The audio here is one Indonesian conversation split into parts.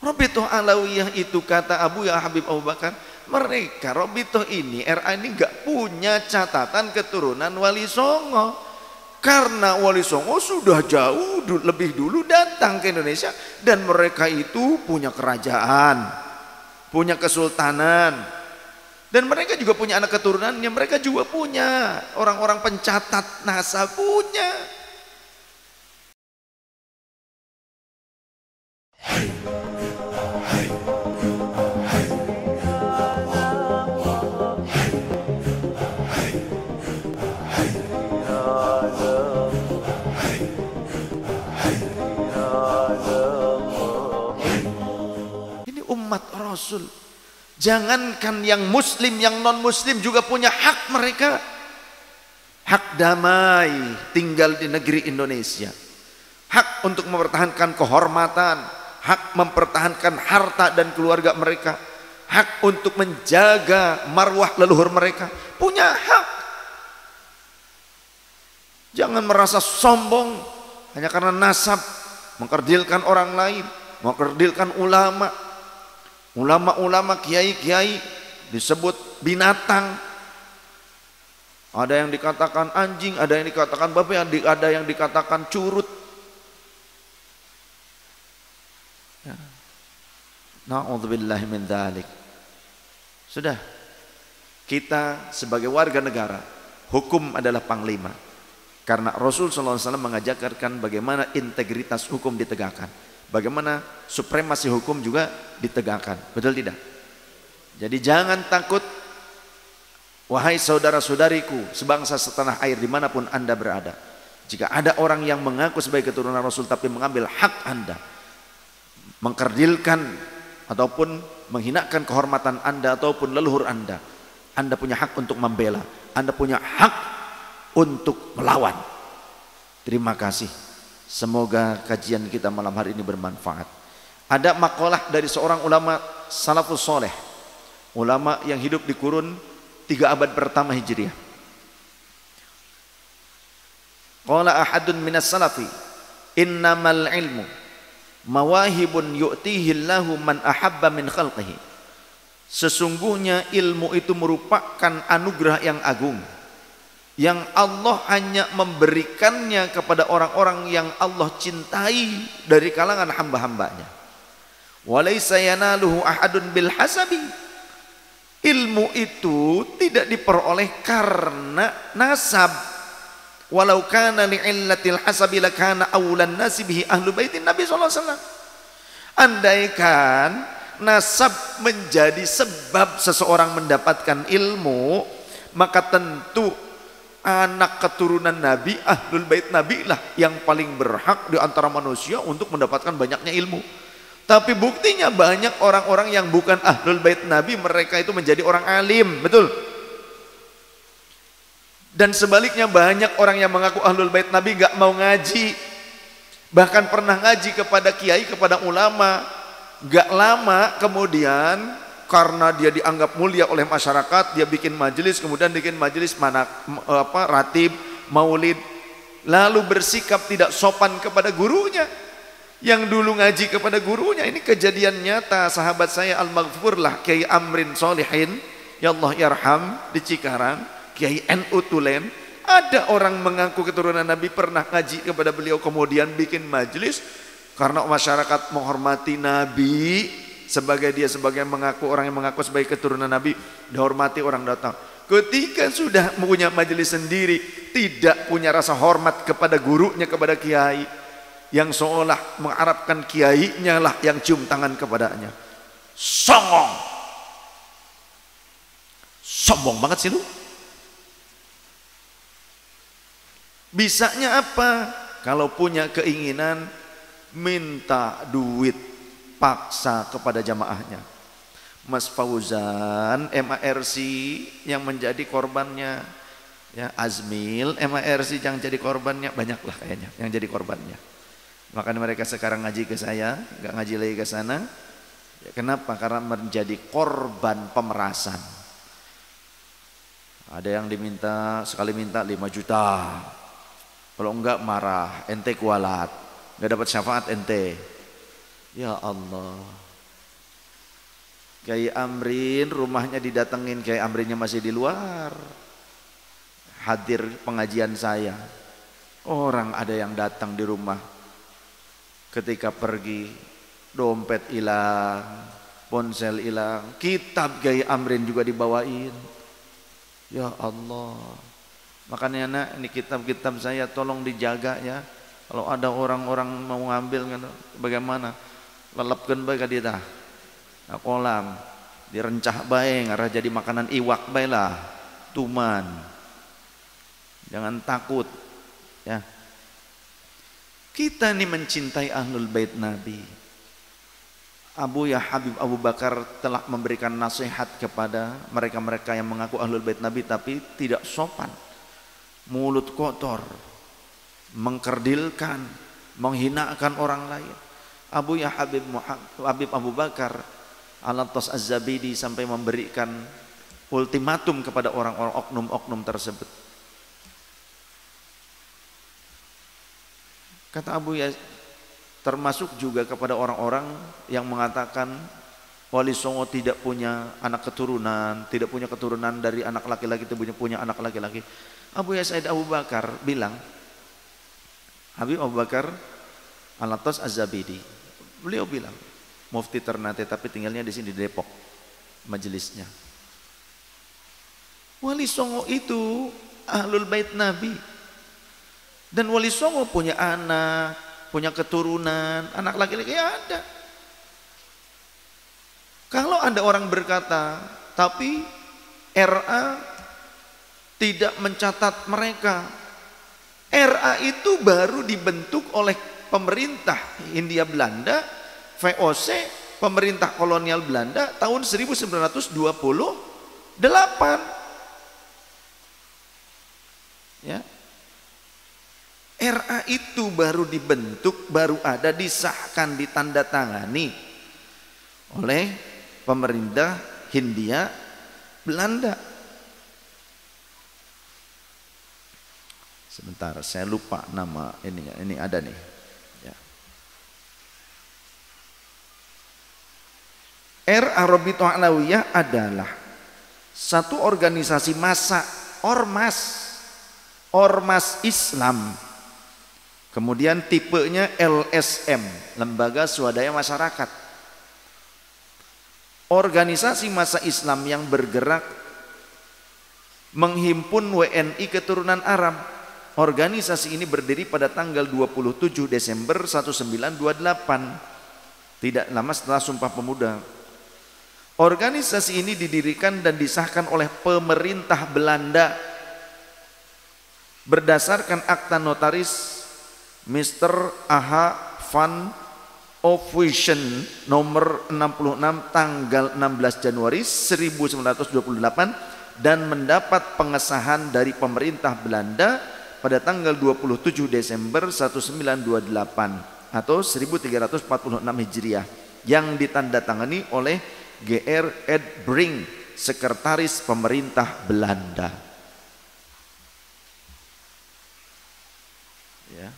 Robitoh Alawiyah itu kata Abu Ya Habib Abu Bakar, mereka Robitoh ini RA ini nggak punya catatan keturunan Wali Songo. Karena Wali Songo sudah jauh lebih dulu datang ke Indonesia dan mereka itu punya kerajaan, punya kesultanan. Dan mereka juga punya anak keturunannya, mereka juga punya orang-orang pencatat NASA punya. Umat Rasul. Jangankan yang muslim, yang non muslim juga punya hak mereka. Hak damai tinggal di negeri Indonesia. Hak untuk mempertahankan kehormatan, hak mempertahankan harta dan keluarga mereka, hak untuk menjaga marwah leluhur mereka, punya hak. Jangan merasa sombong hanya karena nasab, mengkerdilkan orang lain, mengkerdilkan ulama, Ulama-ulama kiai-kiai disebut binatang. Ada yang dikatakan anjing, ada yang dikatakan babi, ada yang dikatakan curut. Ya. Na'udzubillahi min dhalik. Sudah. Kita sebagai warga negara, hukum adalah panglima. Karena Rasul SAW mengajarkan bagaimana integritas hukum ditegakkan bagaimana supremasi hukum juga ditegakkan. Betul tidak? Jadi jangan takut Wahai saudara-saudariku sebangsa setanah air di mana pun anda berada Jika ada orang yang mengaku sebagai keturunan Rasul Tapi mengambil hak anda Mengkerdilkan Ataupun menghinakan kehormatan anda Ataupun leluhur anda Anda punya hak untuk membela Anda punya hak untuk melawan Terima kasih Semoga kajian kita malam hari ini bermanfaat. Ada makalah dari seorang ulama salafus soleh. Ulama yang hidup di kurun tiga abad pertama Hijriah. Qala ahadun minas salafi innamal ilmu mawahibun yu'tihi Allahu man ahabba min khalqihi. Sesungguhnya ilmu itu merupakan anugerah yang agung yang Allah hanya memberikannya kepada orang-orang yang Allah cintai dari kalangan hamba-hambanya. Walaysa yanaluhu ahadun bil hasabi. Ilmu itu tidak diperoleh karena nasab. Walau kana li'illatil hasabi lakana awlan nasi bihi ahlu baitin Nabi SAW. Andaikan nasab menjadi sebab seseorang mendapatkan ilmu, maka tentu anak keturunan Nabi, ahlul bait Nabi lah yang paling berhak di antara manusia untuk mendapatkan banyaknya ilmu. Tapi buktinya banyak orang-orang yang bukan ahlul bait Nabi, mereka itu menjadi orang alim, betul? Dan sebaliknya banyak orang yang mengaku ahlul bait Nabi gak mau ngaji. Bahkan pernah ngaji kepada kiai, kepada ulama. Gak lama kemudian karena dia dianggap mulia oleh masyarakat dia bikin majelis kemudian bikin majelis mana apa ratib maulid. Lalu bersikap tidak sopan kepada gurunya. Yang dulu ngaji kepada gurunya ini kejadian nyata sahabat saya al-maghfur lah Kiai Amrin Solihin. Ya Allah yarham di Cikarang Kiai NU Tulen ada orang mengaku keturunan Nabi pernah ngaji kepada beliau kemudian bikin majelis. Karena masyarakat menghormati Nabi sebagai dia sebagai mengaku orang yang mengaku sebagai keturunan Nabi dihormati orang datang. Ketika sudah punya majelis sendiri tidak punya rasa hormat kepada gurunya kepada kiai yang seolah mengharapkan kiainya lah yang cium tangan kepadanya. Songong sombong banget sih lu. Bisanya apa? Kalau punya keinginan minta duit paksa kepada jamaahnya. Mas Fauzan MARC yang menjadi korbannya ya Azmil MARC yang jadi korbannya banyaklah kayaknya yang jadi korbannya. Makanya mereka sekarang ngaji ke saya, nggak ngaji lagi ke sana. Ya, kenapa? Karena menjadi korban pemerasan. Ada yang diminta sekali minta 5 juta. Kalau enggak marah, ente kualat. Enggak dapat syafaat ente. Ya Allah, Kiai Amrin rumahnya didatengin. Kiai Amrinnya masih di luar. Hadir pengajian saya. Orang ada yang datang di rumah. Ketika pergi dompet hilang ponsel hilang. Kitab Kiai Amrin juga dibawain. Ya Allah. Makanya nak ini kitab-kitab saya tolong dijaga ya. Kalau ada orang-orang mau ngambil kan, bagaimana lelapkan baik dia dah kolam. Direncah baik ngarah jadi makanan iwak baik lah. Tuman. Jangan takut ya. Kita ini mencintai ahlul bait nabi. Abu ya Habib Abu Bakar telah memberikan nasihat kepada mereka-mereka yang mengaku ahlul bait nabi tapi tidak sopan. Mulut kotor. Mengkerdilkan. Menghinakan orang lain Abu ya Habib, Habib Abu Bakar Alatos Az-Zabidi sampai memberikan ultimatum kepada orang-orang oknum-oknum tersebut. Kata Abu ya termasuk juga kepada orang-orang yang mengatakan Wali Songo tidak punya anak keturunan, tidak punya keturunan dari anak laki-laki, tidak punya punya anak laki-laki. Abu ya Said Abu Bakar bilang, Habib Abu Bakar Alatos Az-Zabidi, beliau bilang, Mufti Ternate tapi tinggalnya di sini di Depok majelisnya. Wali Songo itu ahlul bait Nabi. Dan Wali Songo punya anak, punya keturunan, anak laki-laki ya ada. Kalau ada orang berkata, tapi RA tidak mencatat mereka. RA itu baru dibentuk oleh pemerintah Hindia Belanda VOC pemerintah kolonial Belanda tahun 1928 ya RA itu baru dibentuk, baru ada, disahkan, ditandatangani oleh pemerintah Hindia Belanda. Sebentar, saya lupa nama ini. Ini ada nih. R Arabito Alawiyah adalah satu organisasi masa ormas ormas Islam. Kemudian tipenya LSM lembaga swadaya masyarakat. Organisasi masa Islam yang bergerak menghimpun WNI keturunan Arab. Organisasi ini berdiri pada tanggal 27 Desember 1928 tidak lama setelah Sumpah Pemuda Organisasi ini didirikan dan disahkan oleh pemerintah Belanda berdasarkan akta notaris Mr. A.H. van Ophuizen nomor 66 tanggal 16 Januari 1928 dan mendapat pengesahan dari pemerintah Belanda pada tanggal 27 Desember 1928 atau 1346 Hijriah yang ditandatangani oleh GR Ed Brink, sekretaris pemerintah Belanda. Ya.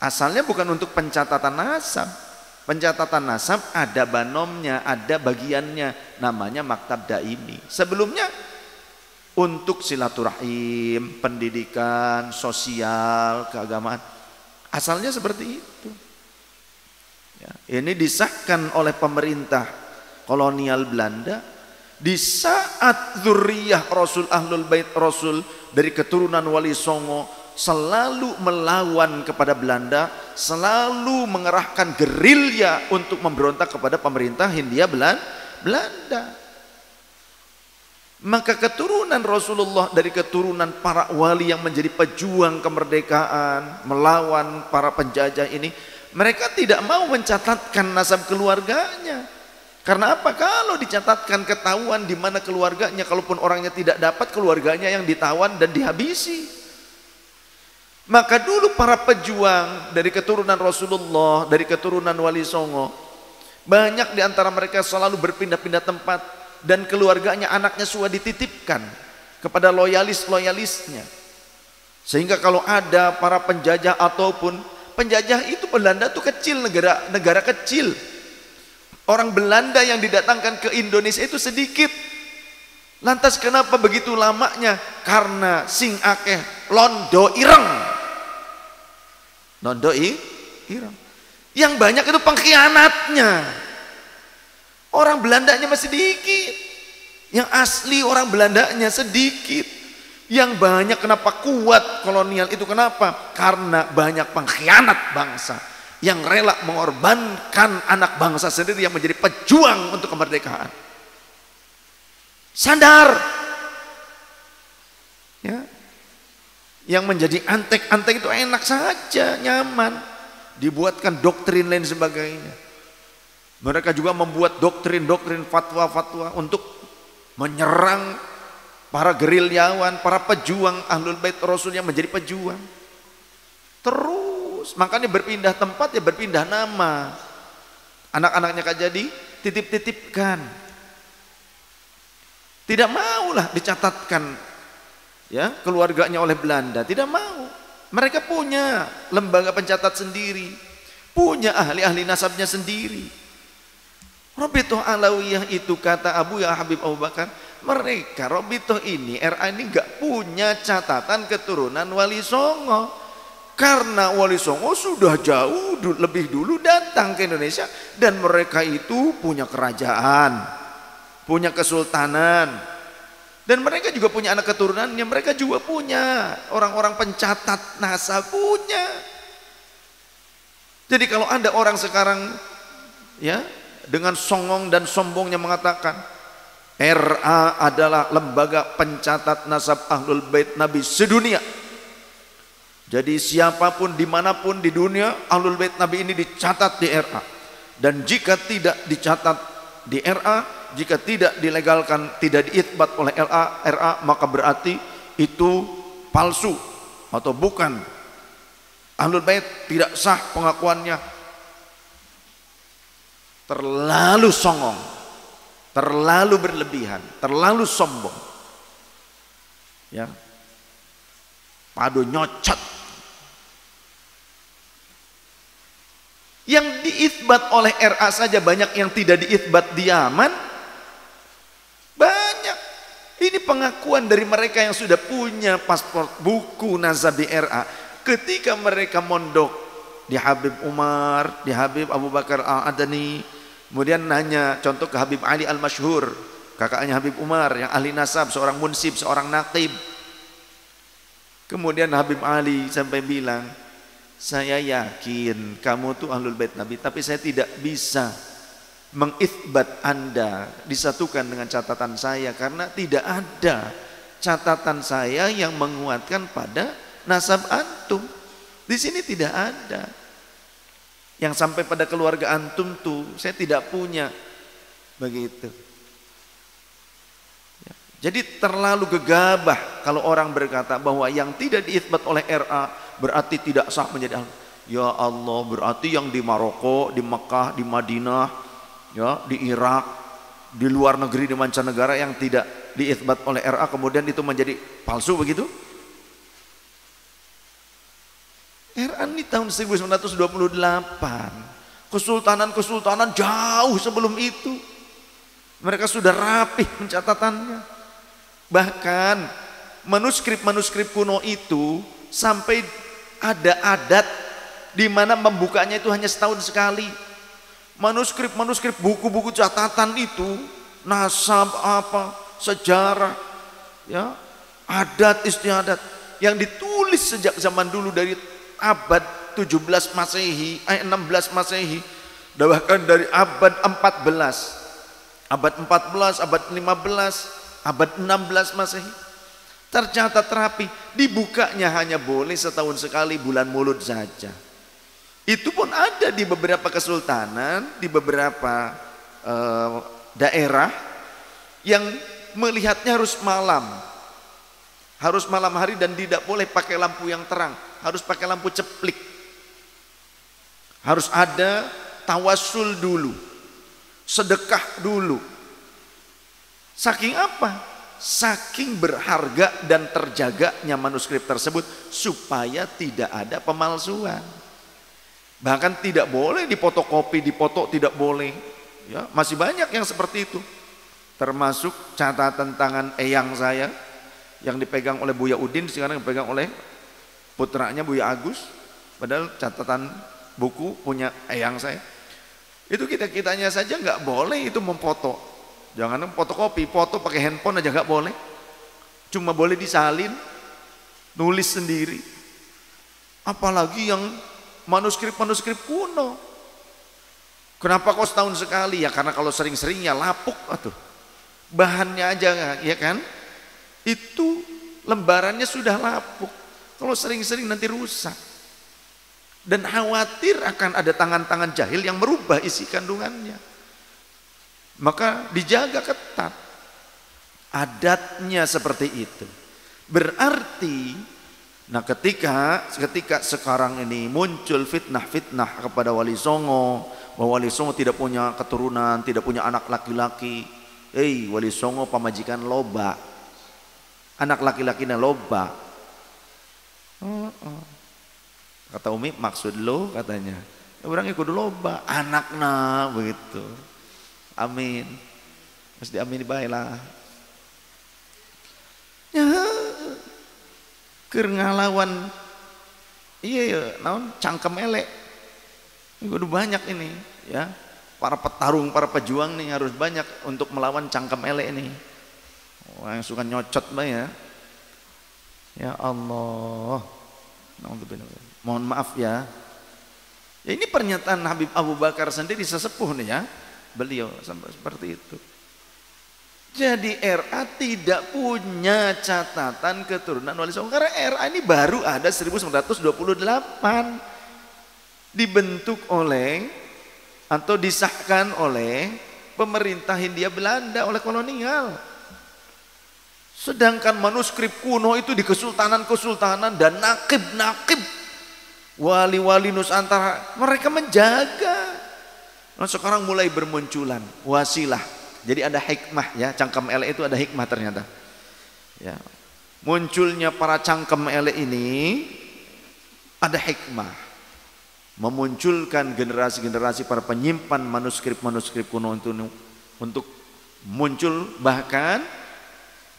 Asalnya bukan untuk pencatatan nasab. Pencatatan nasab ada banomnya, ada bagiannya, namanya maktab daimi. Sebelumnya untuk silaturahim, pendidikan, sosial, keagamaan. Asalnya seperti itu. Ya, ini disahkan oleh pemerintah kolonial Belanda di saat zuriyah Rasul Ahlul Bait Rasul dari keturunan Wali Songo selalu melawan kepada Belanda, selalu mengerahkan gerilya untuk memberontak kepada pemerintah Hindia Belanda. Maka keturunan Rasulullah dari keturunan para wali yang menjadi pejuang kemerdekaan, melawan para penjajah ini, mereka tidak mau mencatatkan nasab keluarganya karena apa? Kalau dicatatkan ketahuan di mana keluarganya, kalaupun orangnya tidak dapat, keluarganya yang ditawan dan dihabisi. Maka dulu para pejuang dari keturunan Rasulullah, dari keturunan Wali Songo, banyak di antara mereka selalu berpindah-pindah tempat dan keluarganya, anaknya sudah dititipkan kepada loyalis-loyalisnya. Sehingga kalau ada para penjajah ataupun penjajah itu Belanda itu kecil negara negara kecil Orang Belanda yang didatangkan ke Indonesia itu sedikit. Lantas kenapa begitu lamanya? Karena sing akeh londo ireng. Londo i, ireng. Yang banyak itu pengkhianatnya. Orang Belandanya masih sedikit. Yang asli orang Belandanya sedikit. Yang banyak kenapa kuat kolonial itu kenapa? Karena banyak pengkhianat bangsa yang rela mengorbankan anak bangsa sendiri yang menjadi pejuang untuk kemerdekaan. Sadar. Ya. Yang menjadi antek-antek itu enak saja, nyaman. Dibuatkan doktrin lain sebagainya. Mereka juga membuat doktrin-doktrin fatwa-fatwa untuk menyerang para gerilyawan, para pejuang Ahlul Bait Rasul yang menjadi pejuang. Terus terus. Makanya berpindah tempat ya berpindah nama. Anak-anaknya Kak Jadi titip-titipkan. Tidak maulah dicatatkan ya keluarganya oleh Belanda, tidak mau. Mereka punya lembaga pencatat sendiri, punya ahli-ahli nasabnya sendiri. Robito Alawiyah itu kata Abu Ya Habib Abu Bakar, mereka Robito ini RA ini nggak punya catatan keturunan Wali Songo. Karena Wali Songo sudah jauh lebih dulu datang ke Indonesia dan mereka itu punya kerajaan, punya kesultanan. Dan mereka juga punya anak keturunan yang mereka juga punya orang-orang pencatat NASA punya. Jadi kalau ada orang sekarang ya dengan songong dan sombongnya mengatakan RA adalah lembaga pencatat nasab Ahlul Bait Nabi sedunia jadi siapa pun di mana pun di dunia Ahlul Bait Nabi ini dicatat di RA. Dan jika tidak dicatat di RA, jika tidak dilegalkan, tidak diitbat oleh LA, RA, maka berarti itu palsu atau bukan. Ahlul Bait tidak sah pengakuannya. Terlalu songong, terlalu berlebihan, terlalu sombong. Ya. Padu nyocot Yang diisbat oleh RA saja banyak yang tidak diisbat di Yaman. Banyak. Ini pengakuan dari mereka yang sudah punya paspor buku Nazabi RA. Ketika mereka mondok di Habib Umar, di Habib Abu Bakar Al-Adani. Kemudian nanya contoh ke Habib Ali Al-Masyhur. Kakaknya Habib Umar yang ahli nasab, seorang munsib, seorang nakib. Kemudian Habib Ali sampai bilang, saya yakin kamu tuh ahlul bait Nabi, tapi saya tidak bisa mengisbat Anda disatukan dengan catatan saya karena tidak ada catatan saya yang menguatkan pada nasab antum. Di sini tidak ada. Yang sampai pada keluarga antum tuh saya tidak punya begitu. Ya. Jadi terlalu gegabah kalau orang berkata bahwa yang tidak diisbat oleh RA berarti tidak sah menjadi ahli. Ya Allah, berarti yang di Maroko, di Mekah, di Madinah, ya, di Irak, di luar negeri di mancanegara yang tidak diisbat oleh RA kemudian itu menjadi palsu begitu? RA ini tahun 1928. Kesultanan-kesultanan jauh sebelum itu. Mereka sudah rapih pencatatannya. Bahkan manuskrip-manuskrip kuno itu sampai ada adat di mana membukanya itu hanya setahun sekali. Manuskrip-manuskrip buku-buku catatan itu nasab apa, sejarah, ya, adat istiadat yang ditulis sejak zaman dulu dari abad 17 Masehi, eh 16 Masehi, bahkan dari abad 14. Abad 14, abad 15, abad 16 Masehi tercatat rapi. Dibukanya hanya boleh setahun sekali bulan mulut saja. Itu pun ada di beberapa kesultanan di beberapa uh, daerah yang melihatnya harus malam. Harus malam hari dan tidak boleh pakai lampu yang terang. Harus pakai lampu ceplik. Harus ada tawasul dulu. Sedekah dulu. Saking apa saking berharga dan terjaganya manuskrip tersebut supaya tidak ada pemalsuan. Bahkan tidak boleh dipotokopi, dipoto tidak boleh. Ya, masih banyak yang seperti itu. Termasuk catatan tangan eyang saya yang dipegang oleh Buya Udin sekarang dipegang oleh putranya Buya Agus. Padahal catatan buku punya eyang saya. Itu kita kitanya saja nggak boleh itu memfoto. Jangan fotokopi, foto pakai handphone aja nggak boleh. Cuma boleh disalin, nulis sendiri. Apalagi yang manuskrip-manuskrip kuno. Kenapa kok setahun sekali? Ya karena kalau sering-sering ya lapuk atau bahannya aja ya kan? Itu lembarannya sudah lapuk. Kalau sering-sering nanti rusak. Dan khawatir akan ada tangan-tangan jahil yang merubah isi kandungannya. Maka dijaga ketat. Adatnya seperti itu. Berarti Nah ketika ketika sekarang ini muncul fitnah-fitnah kepada Wali Songo bahwa Wali Songo tidak punya keturunan, tidak punya anak laki-laki. Hei Wali Songo pamajikan loba, anak laki-lakinya loba. Oh, oh. Kata Umi maksud lo katanya, orang ikut loba, anaknya begitu. Amin. Mesti amin baiklah. Ya, keur ngalawan iya ya naon? Cangkem elek. Udah banyak ini ya. Para petarung para pejuang nih harus banyak untuk melawan cangkem elek ini. Oh, yang suka nyocot mbak ya. Ya Allah. Mohon maaf ya. Ya ini pernyataan Habib Abu Bakar sendiri sesepuh nih ya beliau sampai seperti itu jadi RA tidak punya catatan keturunan Wali Songo karena RA ini baru ada 1928 dibentuk oleh atau disahkan oleh pemerintah Hindia Belanda oleh kolonial. Sedangkan manuskrip kuno itu di kesultanan-kesultanan dan nakib-nakib wali-wali Nusantara mereka menjaga. Nah, sekarang mulai bermunculan wasilah jadi ada hikmah ya, cangkem ele itu ada hikmah ternyata. Ya. Munculnya para cangkem ele ini ada hikmah. Memunculkan generasi-generasi para penyimpan manuskrip-manuskrip kuno itu untuk muncul bahkan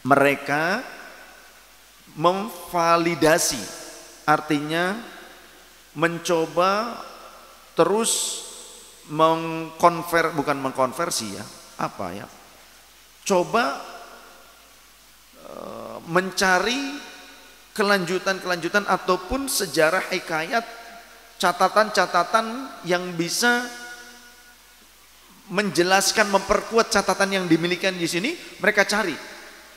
mereka memvalidasi artinya mencoba terus mengkonver bukan mengkonversi ya apa ya? Coba uh, mencari kelanjutan-kelanjutan ataupun sejarah hikayat catatan-catatan yang bisa menjelaskan memperkuat catatan yang dimiliki di sini mereka cari.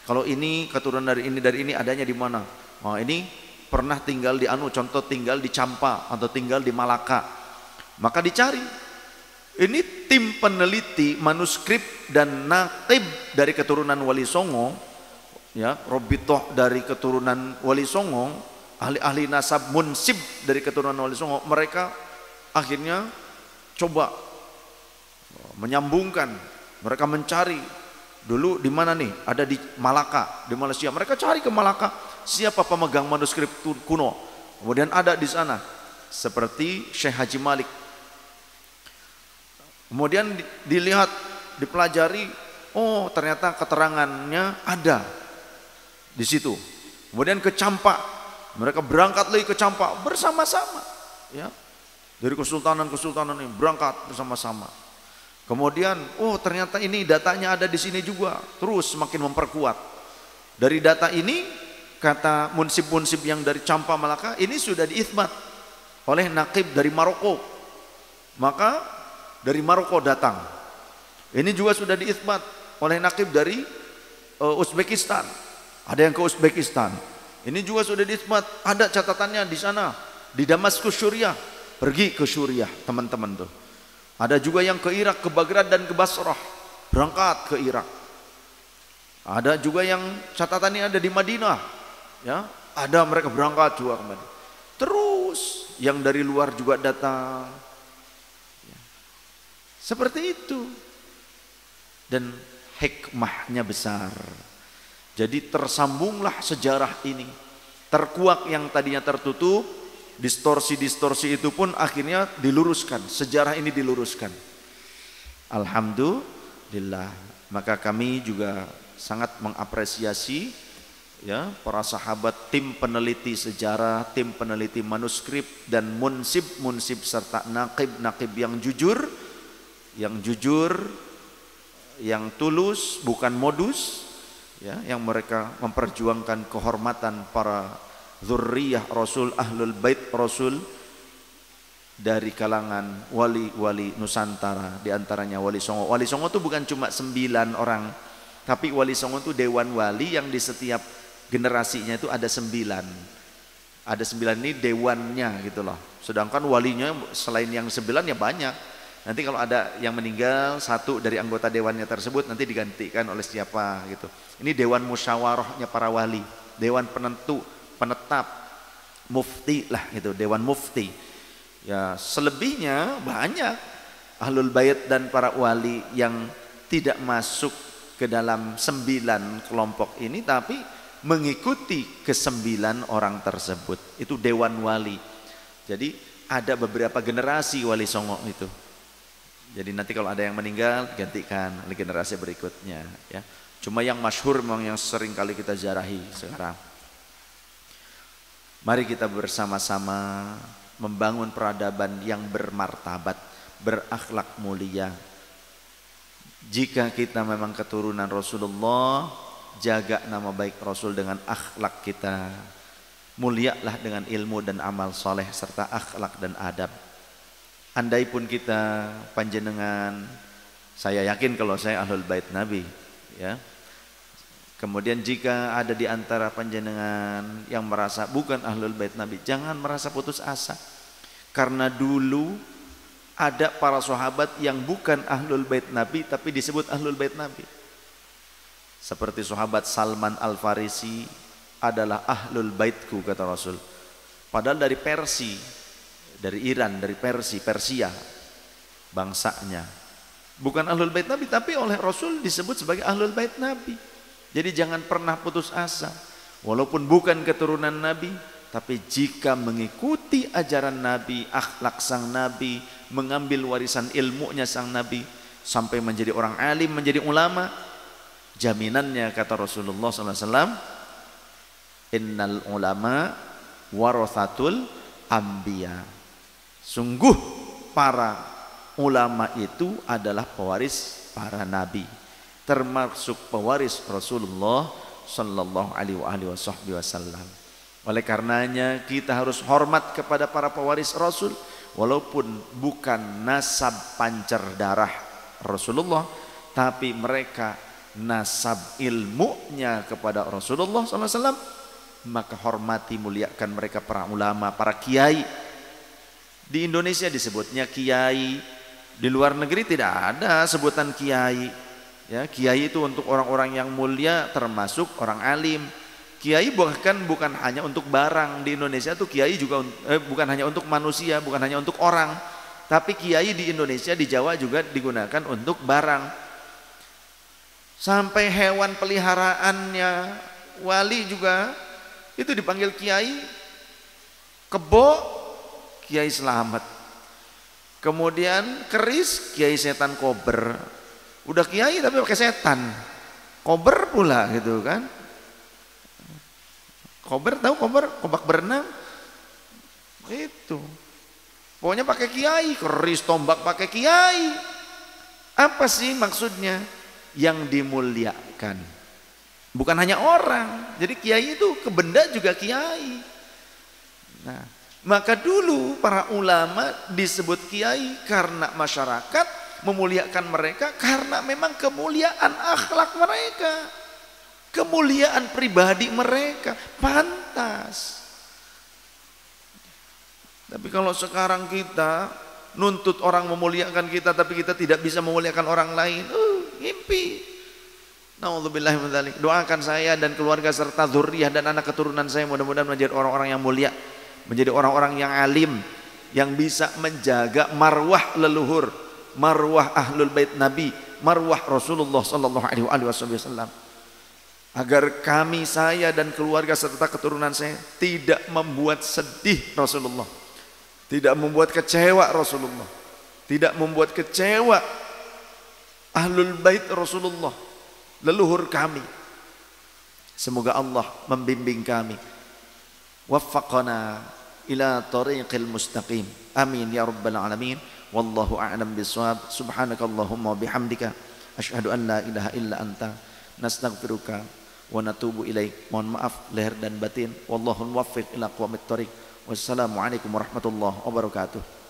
Kalau ini keturunan dari ini dari ini adanya di mana? Oh ini pernah tinggal di anu contoh tinggal di Campa atau tinggal di Malaka. Maka dicari ini tim peneliti manuskrip dan nakib dari keturunan Wali Songo, ya, Robitoh dari keturunan Wali Songo, ahli-ahli nasab munsib dari keturunan Wali Songo, mereka akhirnya coba menyambungkan, mereka mencari. Dulu di mana nih? Ada di Malaka, di Malaysia. Mereka cari ke Malaka, siapa pemegang manuskrip kuno. Kemudian ada di sana. Seperti Syekh Haji Malik Kemudian dilihat, dipelajari, oh ternyata keterangannya ada di situ. Kemudian ke Campak, mereka berangkat lagi ke Campak bersama-sama, ya. Dari kesultanan-kesultanan ini berangkat bersama-sama. Kemudian, oh ternyata ini datanya ada di sini juga. Terus semakin memperkuat. Dari data ini, kata munsib-munsib yang dari Campak Malaka, ini sudah diithmat oleh nakib dari Maroko. Maka dari Maroko datang. Ini juga sudah diisbat oleh nakib dari uh, Uzbekistan. Ada yang ke Uzbekistan. Ini juga sudah diisbat, ada catatannya di sana di Damaskus Suriah. Pergi ke Suriah, teman-teman tuh. Ada juga yang ke Irak, ke Baghdad dan ke Basrah. Berangkat ke Irak. Ada juga yang catatannya ada di Madinah. Ya, ada mereka berangkat juga ke Madinah. Terus yang dari luar juga datang seperti itu. Dan hikmahnya besar. Jadi tersambunglah sejarah ini. Terkuak yang tadinya tertutup, distorsi-distorsi itu pun akhirnya diluruskan. Sejarah ini diluruskan. Alhamdulillah. Maka kami juga sangat mengapresiasi ya para sahabat tim peneliti sejarah, tim peneliti manuskrip dan munsib munsib serta nakib nakib yang jujur, yang jujur, yang tulus bukan modus, ya yang mereka memperjuangkan kehormatan para zurriyah Rasul ahlul bait Rasul dari kalangan wali-wali Nusantara di antaranya Wali Songo. Wali Songo itu bukan cuma sembilan orang, tapi Wali Songo itu dewan wali yang di setiap generasinya itu ada sembilan. Ada sembilan ini dewannya gitu loh. Sedangkan walinya selain yang sembilan ya banyak nanti kalau ada yang meninggal satu dari anggota dewannya tersebut nanti digantikan oleh siapa gitu ini dewan musyawarahnya para wali dewan penentu penetap mufti lah gitu dewan mufti ya selebihnya banyak ahlul bait dan para wali yang tidak masuk ke dalam sembilan kelompok ini tapi mengikuti kesembilan orang tersebut. Itu dewan wali. Jadi ada beberapa generasi wali songo itu. Jadi nanti kalau ada yang meninggal gantikan oleh generasi berikutnya ya. Cuma yang masyhur memang yang sering kali kita jarahi sekarang. Mari kita bersama-sama membangun peradaban yang bermartabat, berakhlak mulia. Jika kita memang keturunan Rasulullah, jaga nama baik Rasul dengan akhlak kita mulialah dengan ilmu dan amal soleh serta akhlak dan adab andai pun kita panjenengan saya yakin kalau saya ahlul bait nabi ya. Kemudian jika ada di antara panjenengan yang merasa bukan ahlul bait nabi jangan merasa putus asa. Karena dulu ada para sahabat yang bukan ahlul bait nabi tapi disebut ahlul bait nabi. Seperti sahabat Salman Al-Farisi adalah ahlul baitku kata Rasul. Padahal dari Persi, dari Iran, dari Persi, Persia bangsanya. Bukan ahlul bait Nabi tapi oleh Rasul disebut sebagai ahlul bait Nabi. Jadi jangan pernah putus asa. Walaupun bukan keturunan Nabi, tapi jika mengikuti ajaran Nabi, akhlak sang Nabi, mengambil warisan ilmunya sang Nabi, sampai menjadi orang alim, menjadi ulama, jaminannya kata Rasulullah SAW innal ulama warathatul ambiya sungguh para ulama itu adalah pewaris para nabi termasuk pewaris Rasulullah sallallahu alaihi wasallam. Oleh karenanya kita harus hormat kepada para pewaris Rasul walaupun bukan nasab pancar darah Rasulullah tapi mereka nasab ilmunya kepada Rasulullah SAW maka hormati muliakan mereka para ulama para kiai di Indonesia disebutnya kiai. Di luar negeri tidak ada sebutan kiai. Ya kiai itu untuk orang-orang yang mulia termasuk orang alim. Kiai bahkan bukan hanya untuk barang. Di Indonesia tuh kiai juga eh, bukan hanya untuk manusia bukan hanya untuk orang. Tapi kiai di Indonesia di Jawa juga digunakan untuk barang. Sampai hewan peliharaannya wali juga itu dipanggil kiai. Kebo kiai selamat. Kemudian keris kiai setan kober. Udah kiai tapi pakai setan. Kober pula gitu kan. Kober tahu kober? Kobak berenang. Itu. Pokoknya pakai kiai, keris tombak pakai kiai. Apa sih maksudnya? yang dimuliakan. Bukan hanya orang. Jadi kiai itu kebenda juga kiai. Nah, maka dulu para ulama disebut kiai karena masyarakat memuliakan mereka karena memang kemuliaan akhlak mereka. Kemuliaan pribadi mereka pantas. Tapi kalau sekarang kita nuntut orang memuliakan kita tapi kita tidak bisa memuliakan orang lain, uh, Mimpi. Doakan saya dan keluarga serta zuriyah dan anak keturunan saya mudah-mudahan menjadi orang-orang yang mulia, menjadi orang-orang yang alim, yang bisa menjaga marwah leluhur, marwah ahlul bait Nabi, marwah Rasulullah sallallahu alaihi wasallam. Agar kami saya dan keluarga serta keturunan saya tidak membuat sedih Rasulullah. Tidak membuat kecewa Rasulullah. Tidak membuat kecewa Ahlul Bait Rasulullah, leluhur kami. Semoga Allah membimbing kami. وفقنا إلى طريق المستقيم. آمين يا رب العالمين. والله أعلم بالصواب. سبحانك اللهم وبحمدك. أشهد أن لا إله إلا أنت. نستغفرك ونتوب إليك. Mohon maaf leher dan batin. Wallahul muwaffiq ila aqwamit والسلام wassalamu alaikum warahmatullahi wabarakatuh.